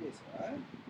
Yes. right?